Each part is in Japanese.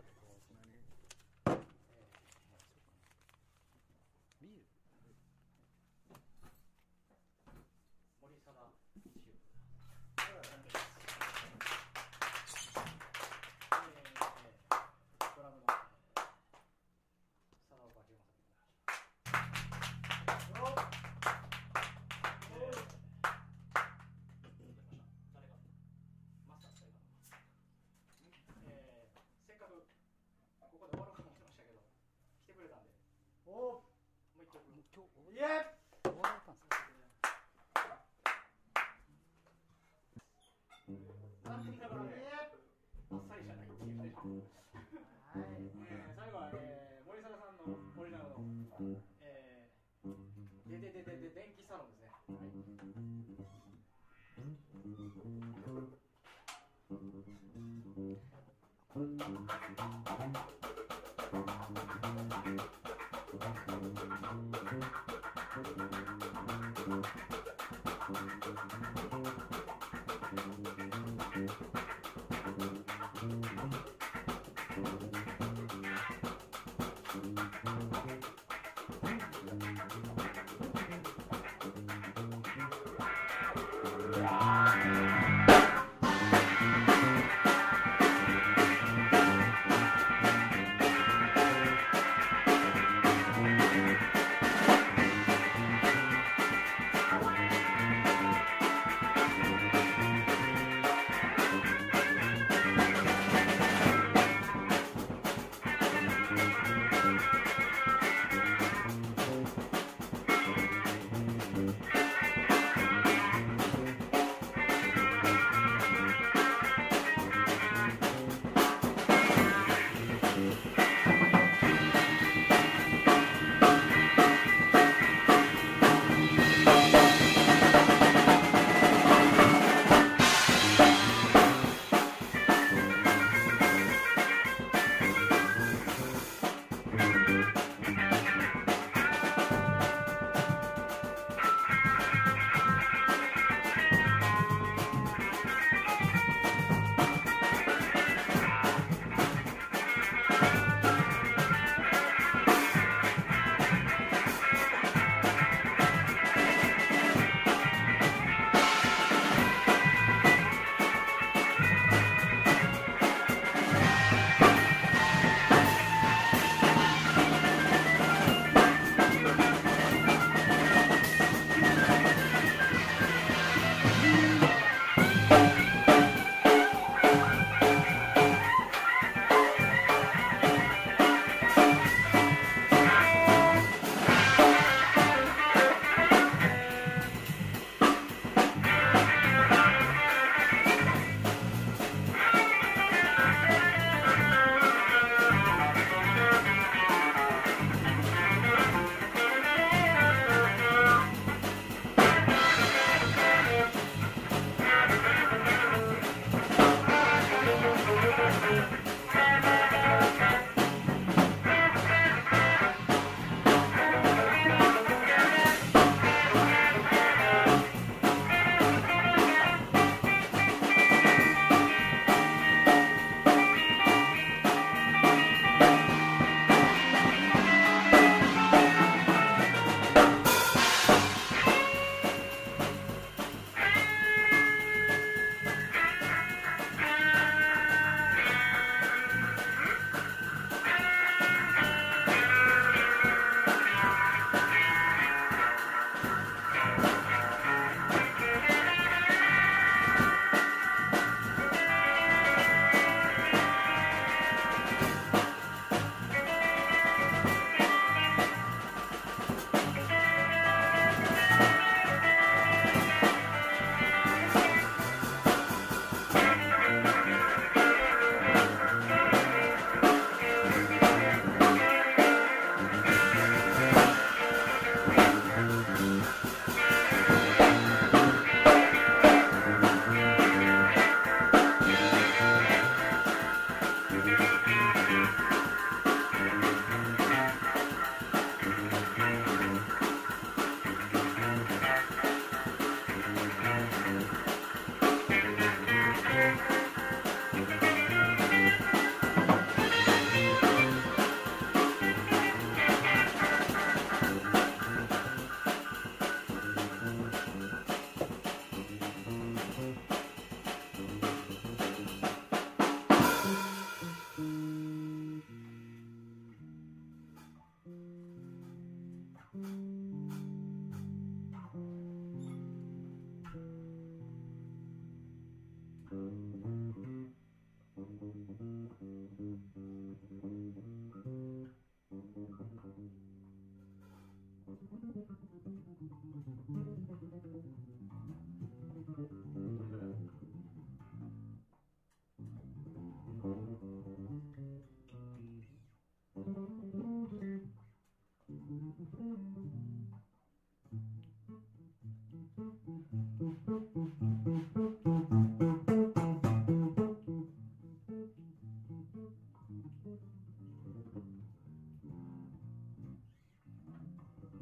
Logical. Mil. えー、ででででで電気サロンですね、はい。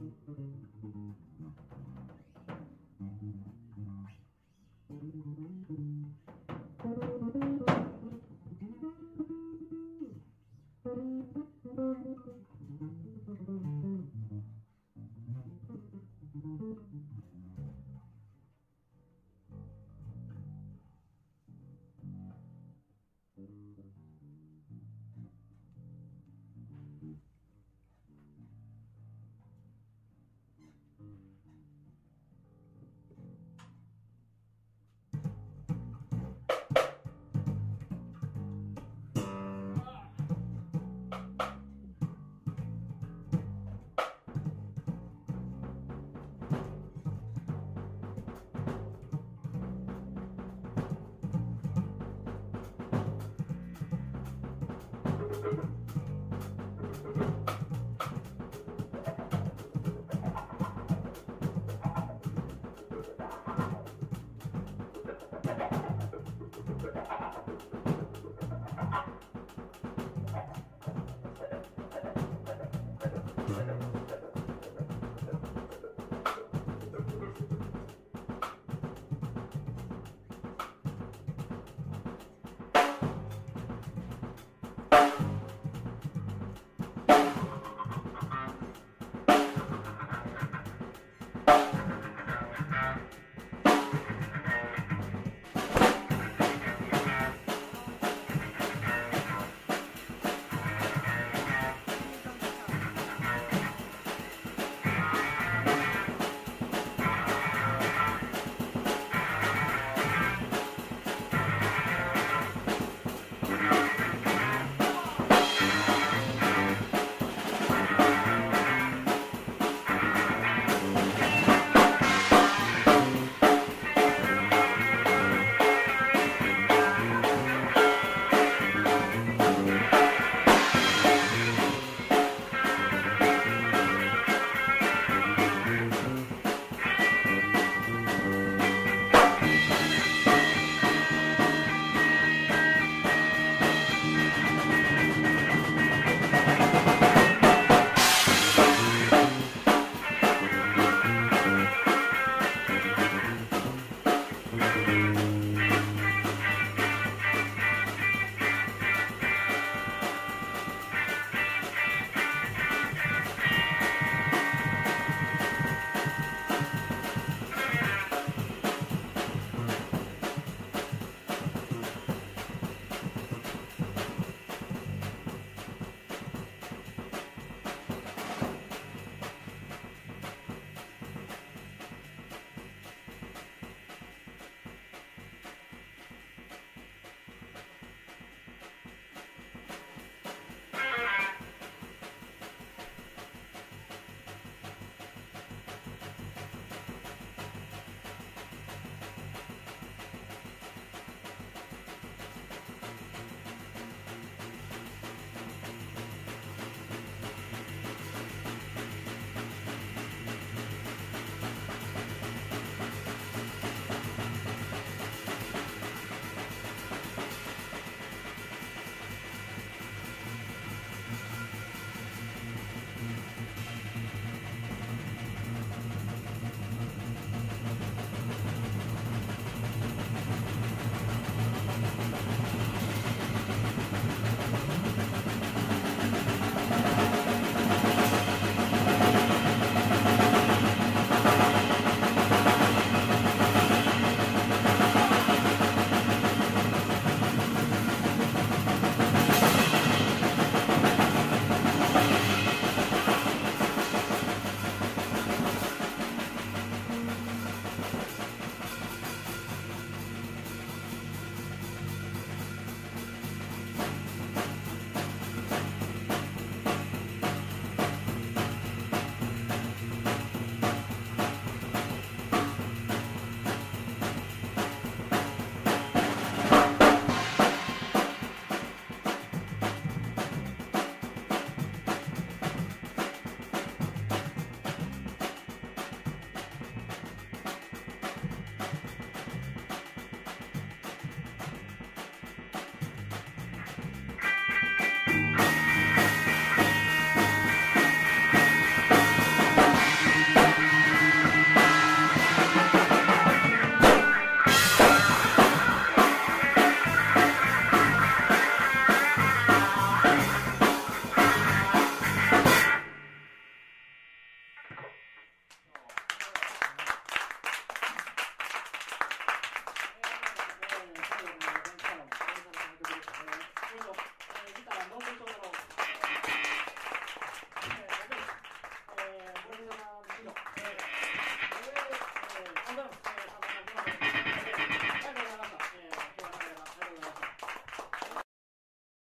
Thank you.